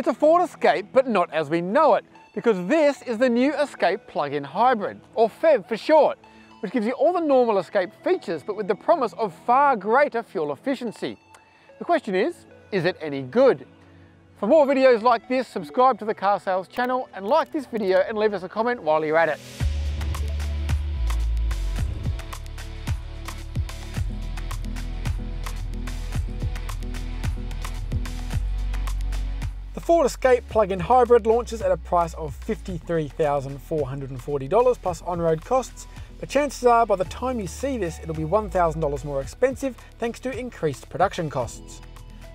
It's a Ford Escape, but not as we know it, because this is the new Escape plug-in hybrid, or PHEV for short, which gives you all the normal Escape features, but with the promise of far greater fuel efficiency. The question is, is it any good? For more videos like this, subscribe to the carsales channel and like this video and leave us a comment while you're at it. Ford Escape plug-in hybrid launches at a price of $53,440 plus on-road costs, but chances are by the time you see this it'll be $1,000 more expensive thanks to increased production costs.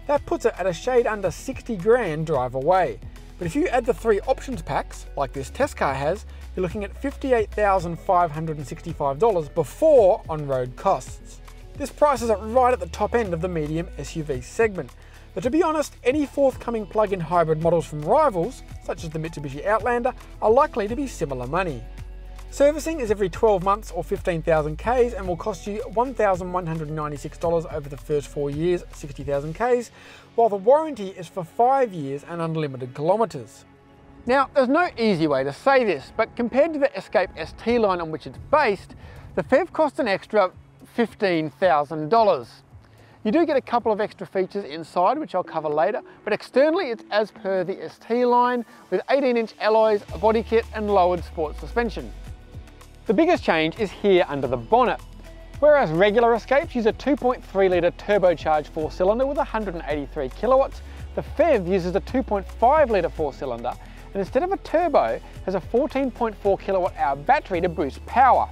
That puts it at a shade under 60 grand drive away. But if you add the three options packs, like this test car has, you're looking at $58,565 before on-road costs. This price is right at the top end of the medium SUV segment, but to be honest, any forthcoming plug-in hybrid models from rivals, such as the Mitsubishi Outlander, are likely to be similar money. Servicing is every 12 months or 15,000 Ks and will cost you $1,196 over the first four years, 60,000 Ks, while the warranty is for five years and unlimited kilometres. Now, there's no easy way to say this, but compared to the Escape ST line on which it's based, the PHEV costs an extra $15,000. You do get a couple of extra features inside, which I'll cover later, but externally it's as per the ST line with 18 inch alloys, a body kit and lowered sport suspension. The biggest change is here under the bonnet. Whereas regular Escapes use a 2.3 litre turbocharged four cylinder with 183 kilowatts, the PHEV uses a 2.5 litre four cylinder and instead of a turbo has a 14.4 kilowatt hour battery to boost power.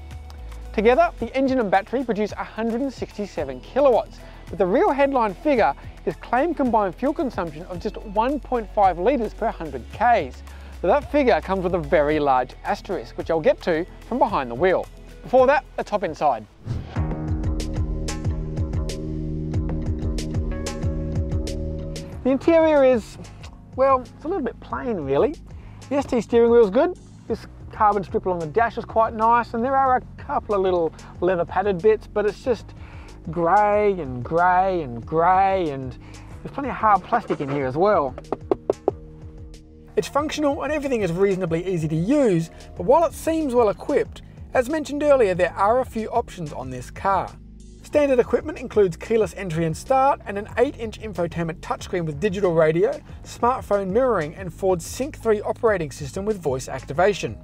Together, the engine and battery produce 167 kilowatts, but the real headline figure is claimed combined fuel consumption of just 1.5 litres per 100 Ks. But that figure comes with a very large asterisk, which I'll get to from behind the wheel. Before that, let's hop inside. The interior is, well, it's a little bit plain really. The ST steering wheel is good. This carbon strip along the dash is quite nice and there are a couple of little leather padded bits, but it's just grey and grey and grey and there's plenty of hard plastic in here as well. It's functional and everything is reasonably easy to use, but while it seems well equipped, as mentioned earlier there are a few options on this car. Standard equipment includes keyless entry and start and an 8-inch infotainment touchscreen with digital radio, smartphone mirroring and Ford's Sync 3 operating system with voice activation.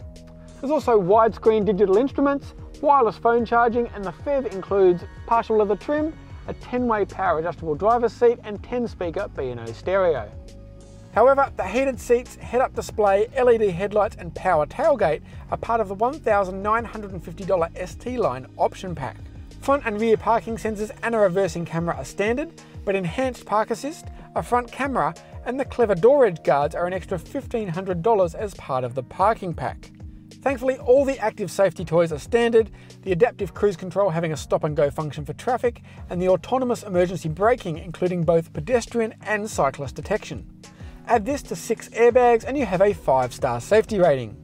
There's also widescreen digital instruments, wireless phone charging, and the PHEV includes partial leather trim, a 10-way power adjustable driver's seat, and 10-speaker B&O stereo. However, the heated seats, head-up display, LED headlights and power tailgate are part of the $1,950 ST line option pack. Front and rear parking sensors and a reversing camera are standard, but enhanced park assist, a front camera and the clever door edge guards are an extra $1,500 as part of the parking pack. Thankfully, all the active safety toys are standard, the adaptive cruise control having a stop and go function for traffic, and the autonomous emergency braking including both pedestrian and cyclist detection. Add this to six airbags and you have a five star safety rating.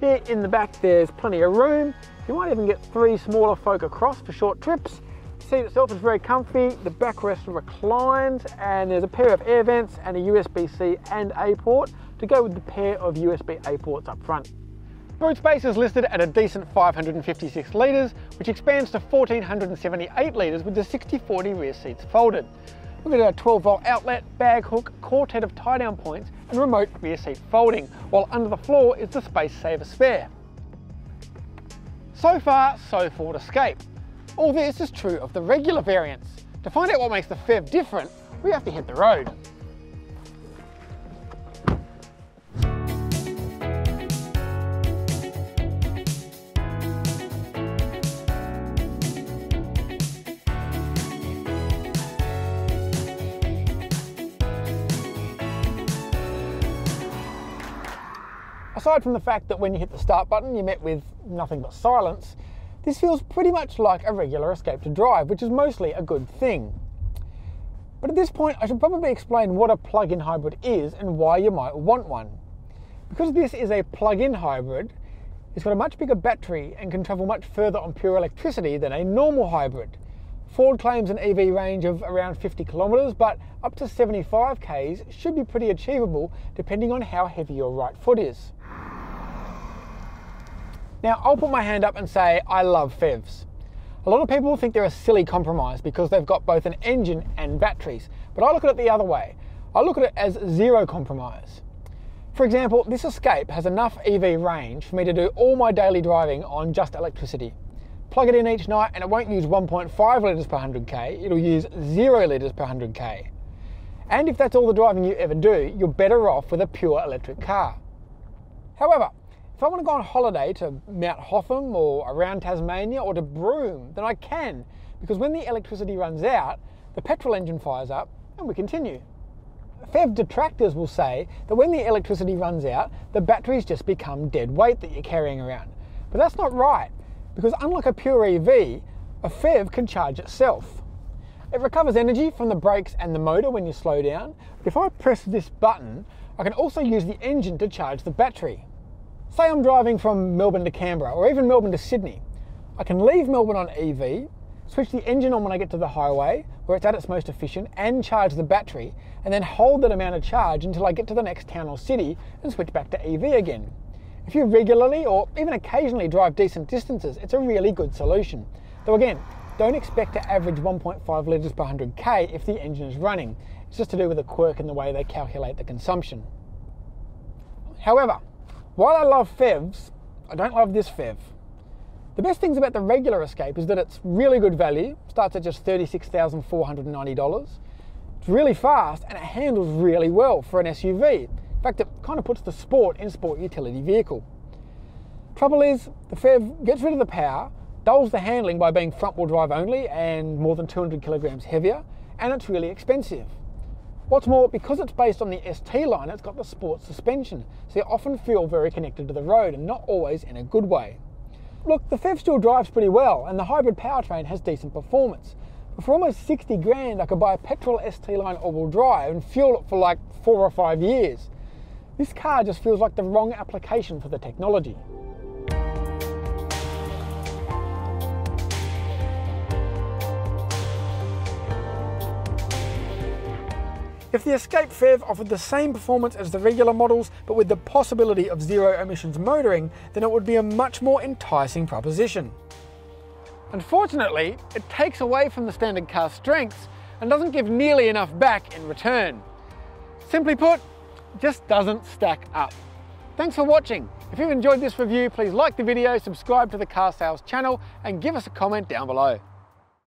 Here in the back there's plenty of room. You might even get three smaller folk across for short trips. The seat itself is very comfy, the backrest reclines, and there's a pair of air vents and a USB-C and A port to go with the pair of USB-A ports up front. Boot space is listed at a decent 556 litres, which expands to 1478 litres with the 60-40 rear seats folded. We've got a 12 volt outlet, bag hook, quartet of tie down points and remote rear seat folding, while under the floor is the space saver spare. So far, so Ford Escape. All this is true of the regular variants. To find out what makes the PHEV different, we have to hit the road. Aside from the fact that when you hit the start button you're met with nothing but silence, this feels pretty much like a regular Escape to Drive, which is mostly a good thing. But at this point I should probably explain what a plug-in hybrid is and why you might want one. Because this is a plug-in hybrid, it's got a much bigger battery and can travel much further on pure electricity than a normal hybrid. Ford claims an EV range of around 50 kilometres, but up to 75 k's should be pretty achievable depending on how heavy your right foot is. Now, I'll put my hand up and say I love PHEVs. A lot of people think they're a silly compromise because they've got both an engine and batteries, but I look at it the other way. I look at it as zero compromise. For example, this Escape has enough EV range for me to do all my daily driving on just electricity. Plug it in each night and it won't use 1.5 litres per 100k, it'll use 0 litres per 100k. And if that's all the driving you ever do, you're better off with a pure electric car. However, if I want to go on holiday to Mount Hotham or around Tasmania or to Broome, then I can, because when the electricity runs out, the petrol engine fires up and we continue. PHEV detractors will say that when the electricity runs out, the batteries just become dead weight that you're carrying around. But that's not right, because unlike a pure EV, a PHEV can charge itself. It recovers energy from the brakes and the motor when you slow down. If I press this button, I can also use the engine to charge the battery. Say I'm driving from Melbourne to Canberra or even Melbourne to Sydney. I can leave Melbourne on EV, switch the engine on when I get to the highway where it's at its most efficient and charge the battery and then hold that amount of charge until I get to the next town or city and switch back to EV again. If you regularly or even occasionally drive decent distances, it's a really good solution. Though again, don't expect to average 1.5 litres per 100k if the engine is running. It's just to do with a quirk in the way they calculate the consumption. However, while I love PHEVs, I don't love this PHEV. The best things about the regular Escape is that it's really good value, starts at just $36,490. It's really fast and it handles really well for an SUV. In fact, it kind of puts the sport in sport utility vehicle. Trouble is, the PHEV gets rid of the power, dulls the handling by being front wheel drive only and more than 200 kilograms heavier, and it's really expensive. What's more, because it's based on the ST line, it's got the sport suspension, so you often feel very connected to the road and not always in a good way. Look, the PHEV still drives pretty well and the hybrid powertrain has decent performance. But for almost 60 grand, I could buy a petrol ST line all-wheel drive and fuel it for like four or five years. This car just feels like the wrong application for the technology. If the Escape PHEV offered the same performance as the regular models, but with the possibility of zero emissions motoring, then it would be a much more enticing proposition. Unfortunately, it takes away from the standard car's strengths and doesn't give nearly enough back in return. Simply put, just doesn't stack up. Thanks for watching. If you've enjoyed this review, please like the video, subscribe to the carsales channel and give us a comment down below.